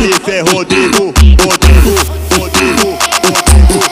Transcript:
Isso é Rodrigo, Rodrigo, Rodrigo, Rodrigo.